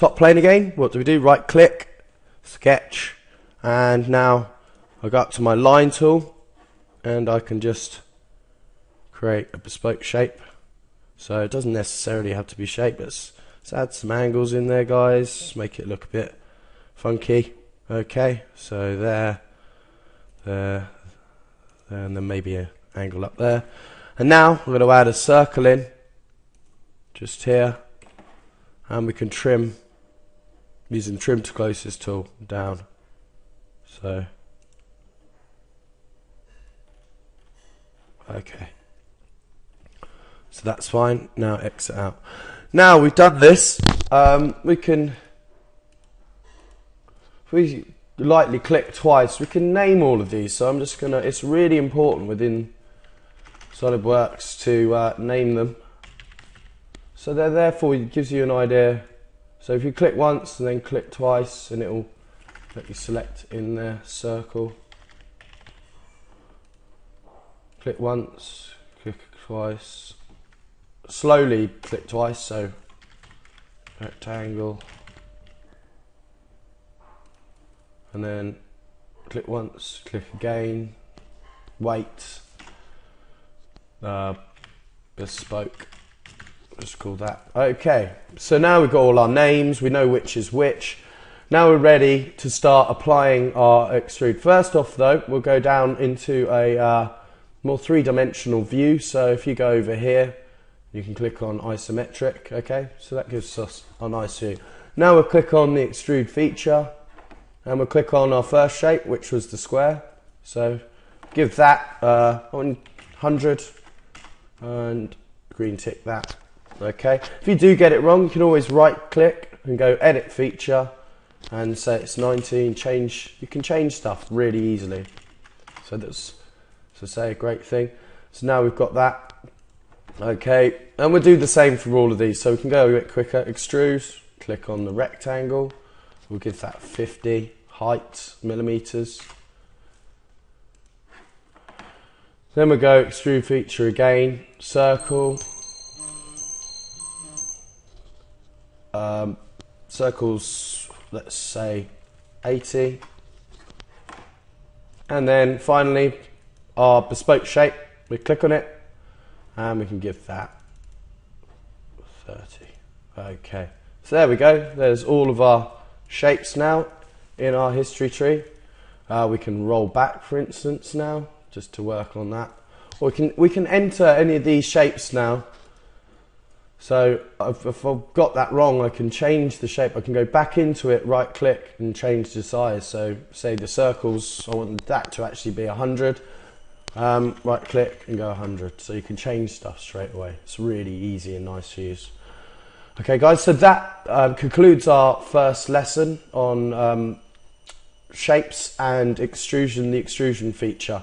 top plane again. What do we do? Right click, sketch, and now I go up to my line tool and I can just create a bespoke shape. So it doesn't necessarily have to be shapeless. let's, add some angles in there guys, make it look a bit funky. Okay, so there, there, there and then maybe an angle up there. And now we're going to add a circle in, just here, and we can trim using trim to closest tool down. So, okay. So that's fine. Now exit out. Now we've done this, um, we can, if we lightly click twice, we can name all of these. So I'm just gonna, it's really important within SolidWorks to uh, name them. So they're therefore it gives you an idea. So if you click once and then click twice and it'll let you select in there circle. Click once, click twice. Slowly click twice, so rectangle. And then click once, click again, wait, uh, bespoke. Just call that. Okay, so now we've got all our names, we know which is which. Now we're ready to start applying our extrude. First off though, we'll go down into a uh, more three-dimensional view. So if you go over here, you can click on isometric, okay? So that gives us a nice view. Now we'll click on the extrude feature and we'll click on our first shape, which was the square. So give that uh, 100 and green tick that. Okay. If you do get it wrong, you can always right click and go edit feature and say it's 19. Change. You can change stuff really easily. So that's so say a great thing. So now we've got that. Okay, and we'll do the same for all of these. So we can go a bit quicker. Extrude. Click on the rectangle. We'll give that 50 height millimeters. Then we go extrude feature again, circle, um, circles, let's say 80. And then finally, our bespoke shape, we click on it and we can give that 30. Okay, so there we go. There's all of our shapes now in our history tree. Uh, we can roll back, for instance, now just to work on that. Or we can, we can enter any of these shapes now. So if, if I've got that wrong, I can change the shape. I can go back into it, right click and change the size. So say the circles, I want that to actually be 100. Um, right click and go 100. So you can change stuff straight away. It's really easy and nice to use. Okay guys, so that um, concludes our first lesson on um, shapes and extrusion, the extrusion feature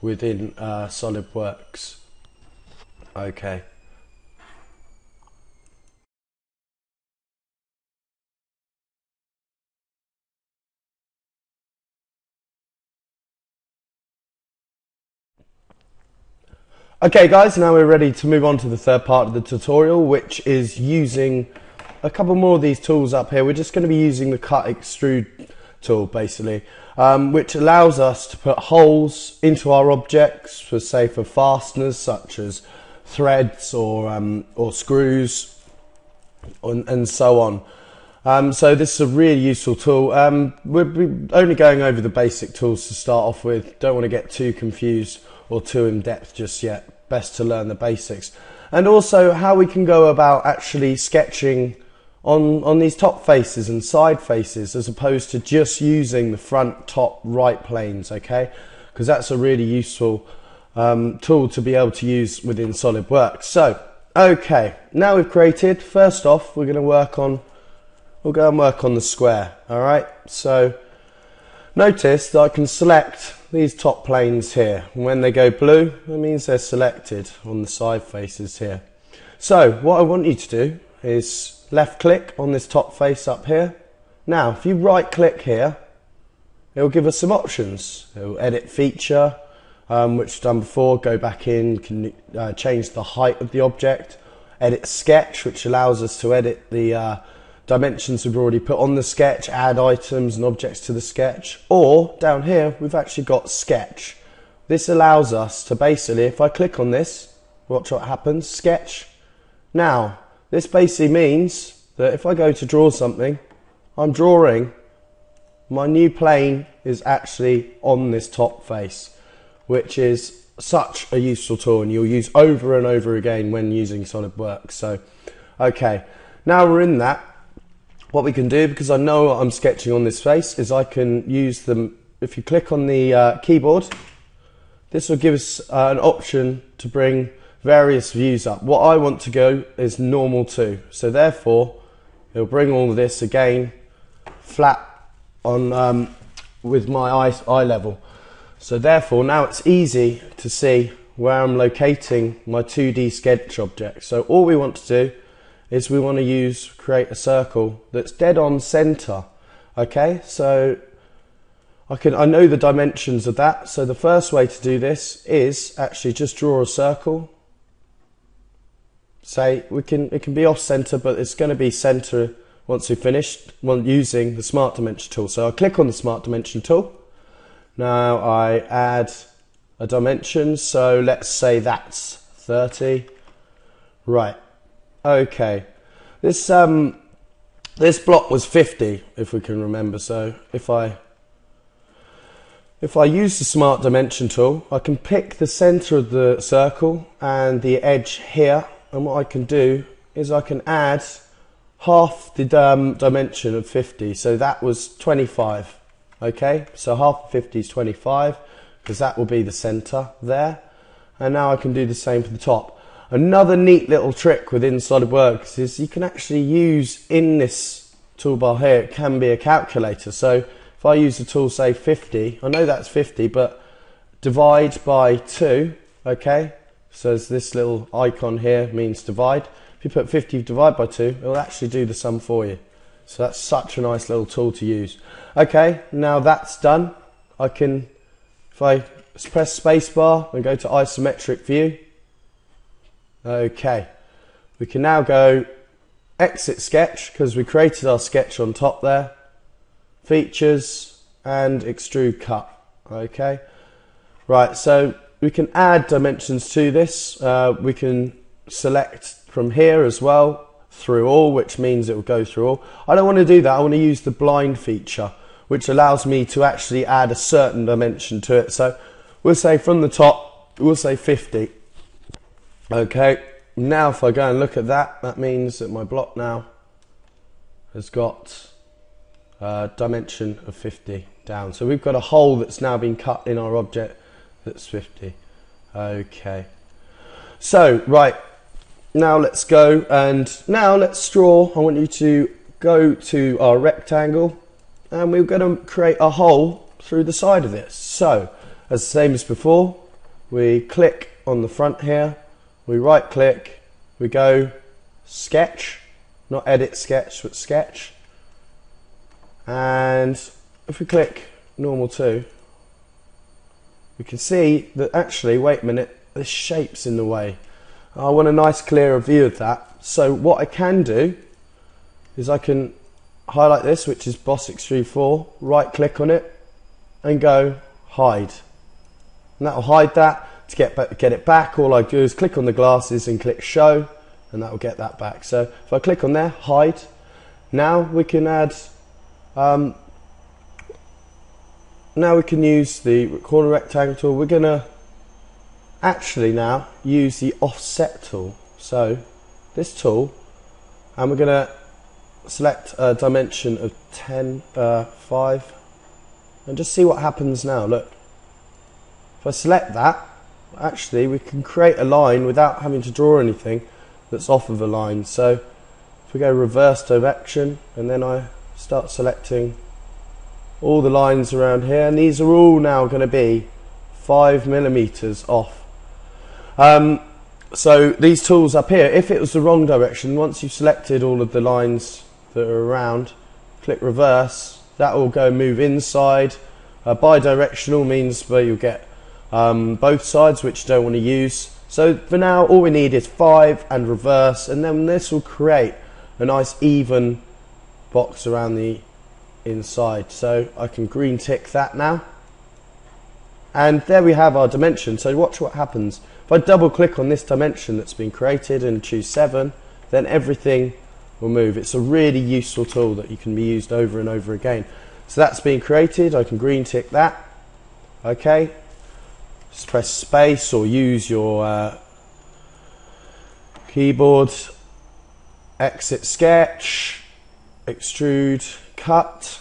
within uh, SolidWorks. Okay. Okay guys, now we're ready to move on to the third part of the tutorial, which is using a couple more of these tools up here. We're just going to be using the cut extrude tool basically um, which allows us to put holes into our objects for say for fasteners such as threads or, um, or screws and, and so on. Um, so this is a really useful tool. Um, we're only going over the basic tools to start off with. Don't want to get too confused or too in depth just yet. Best to learn the basics. And also how we can go about actually sketching on, on these top faces and side faces as opposed to just using the front top right planes, okay? Because that's a really useful um, tool to be able to use within SolidWorks. So, okay, now we've created, first off, we're going to work on, we'll go and work on the square, all right? So, notice that I can select these top planes here. When they go blue, that means they're selected on the side faces here. So, what I want you to do is left click on this top face up here. Now, if you right click here, it will give us some options. It will edit feature, um, which done before, go back in, can uh, change the height of the object, edit sketch, which allows us to edit the uh, dimensions we've already put on the sketch, add items and objects to the sketch, or down here we've actually got sketch. This allows us to basically, if I click on this, watch what happens, sketch. Now, this basically means that if I go to draw something, I'm drawing, my new plane is actually on this top face, which is such a useful tool and you'll use over and over again when using SolidWorks. So, okay, now we're in that, what we can do, because I know I'm sketching on this face, is I can use them, if you click on the uh, keyboard, this will give us uh, an option to bring various views up. What I want to go is normal to. So therefore, it'll bring all of this again flat on um, with my eye, eye level. So therefore, now it's easy to see where I'm locating my 2D sketch object. So all we want to do is we want to use create a circle that's dead on center. Okay, so I can I know the dimensions of that. So the first way to do this is actually just draw a circle. Say we can it can be off center, but it's going to be center once we've finished using the smart dimension tool. So I click on the smart dimension tool. Now I add a dimension. So let's say that's 30. Right. Okay. This um this block was 50 if we can remember. So if I if I use the Smart Dimension tool, I can pick the center of the circle and the edge here. And what I can do is I can add half the um, dimension of 50. So that was 25. Okay, so half of 50 is 25 because that will be the center there. And now I can do the same for the top. Another neat little trick within SolidWorks is you can actually use in this toolbar here, it can be a calculator. So if I use the tool, say 50, I know that's 50, but divide by 2, okay? So this little icon here means divide. If you put 50 divide by 2, it'll actually do the sum for you. So that's such a nice little tool to use. Okay, now that's done. I can, if I press spacebar and go to isometric view, okay, we can now go exit sketch because we created our sketch on top there. Features and extrude cut okay. Right so we can add dimensions to this. Uh, we can select from here as well through all which means it will go through all. I don't want to do that I want to use the blind feature which allows me to actually add a certain dimension to it. So we'll say from the top we'll say 50 okay now if I go and look at that that means that my block now has got a dimension of 50 down. So we've got a hole that's now been cut in our object that's 50. Okay. So, right, now let's go and now let's draw. I want you to go to our rectangle and we're going to create a hole through the side of this. So, as the same as before, we click on the front here, we right click, we go sketch, not edit sketch, but sketch. And if we click normal to we can see that actually wait a minute this shape's in the way. I want a nice clearer view of that. So what I can do is I can highlight this which is boss extrude 4 right click on it and go hide. And that will hide that to get, get it back all I do is click on the glasses and click show and that will get that back so if I click on there hide now we can add um, now we can use the corner rectangle tool. We're to actually now use the offset tool. So this tool, and we're to select a dimension of 10, uh, 5, and just see what happens now. Look, if I select that, actually we can create a line without having to draw anything that's off of a line. So if we go reverse direction, and then I start selecting all the lines around here and these are all now going to be five millimeters off um, so these tools up here if it was the wrong direction once you've selected all of the lines that are around click reverse that will go move inside uh, bidirectional means where you'll get um, both sides which you don't want to use so for now all we need is five and reverse and then this will create a nice even box around the inside. So I can green tick that now. And there we have our dimension. So watch what happens. If I double click on this dimension that's been created and choose 7, then everything will move. It's a really useful tool that you can be used over and over again. So that's been created. I can green tick that. Okay. Just press space or use your uh, keyboard. Exit sketch. Extrude. Cut.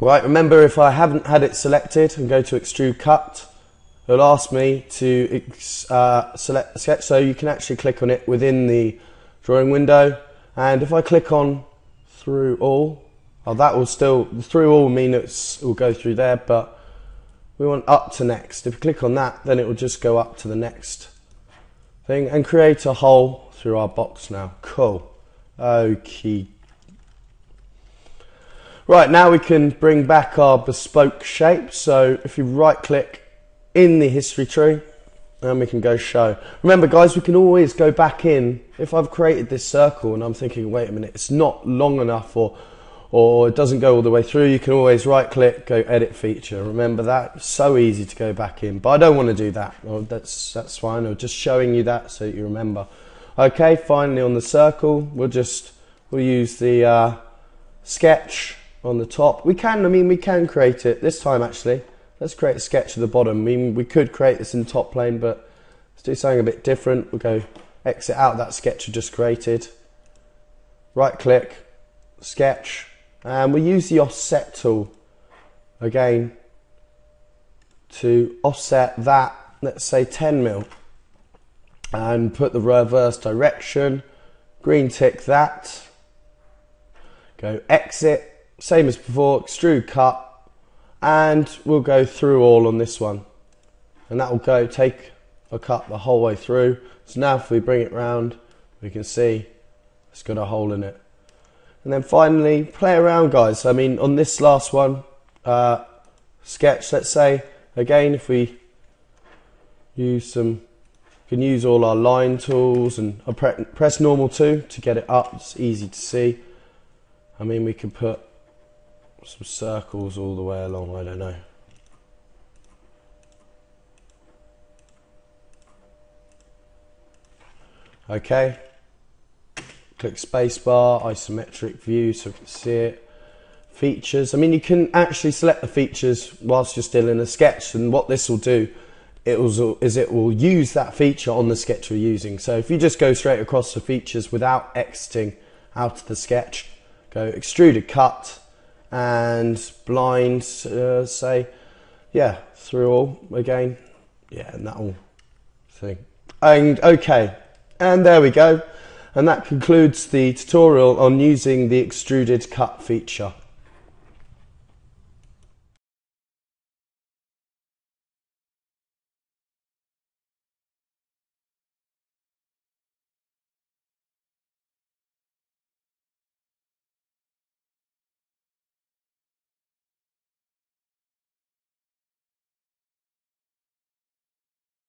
Right, remember if I haven't had it selected and go to extrude cut, it'll ask me to uh, select the sketch so you can actually click on it within the drawing window and if I click on through all, oh, that will still, through all mean it will go through there but we want up to next. If you click on that then it will just go up to the next thing and create a hole through our box now. Cool. Okay Right, now we can bring back our bespoke shape. So if you right click in the history tree, and we can go show. Remember guys, we can always go back in. If I've created this circle and I'm thinking, wait a minute, it's not long enough or or it doesn't go all the way through, you can always right click, go edit feature. Remember that? So easy to go back in, but I don't want to do that. That's, that's fine. I'm just showing you that so that you remember. Okay, finally on the circle, we'll just, we'll use the uh, sketch on the top. We can, I mean, we can create it this time actually. Let's create a sketch of the bottom. I mean, we could create this in top plane, but let's do something a bit different. We'll go exit out that sketch we just created. Right click, sketch, and we use the offset tool again to offset that, let's say 10 mil, and put the reverse direction, green tick that, go exit, same as before, extrude cut, and we'll go through all on this one. And that will go, take a cut the whole way through. So now if we bring it round, we can see it's got a hole in it. And then finally, play around guys. I mean, on this last one, uh, sketch, let's say, again, if we use some, can use all our line tools and I press normal too to get it up, it's easy to see. I mean, we can put some circles all the way along, I don't know. Okay, click spacebar, isometric view so we can see it. Features, I mean you can actually select the features whilst you're still in a sketch and what this will do it will, is it will use that feature on the sketch you're using. So if you just go straight across the features without exiting out of the sketch, go extruded cut, and blind, uh, say, yeah, through all again. Yeah, and that'll thing. And okay, and there we go. And that concludes the tutorial on using the extruded cut feature.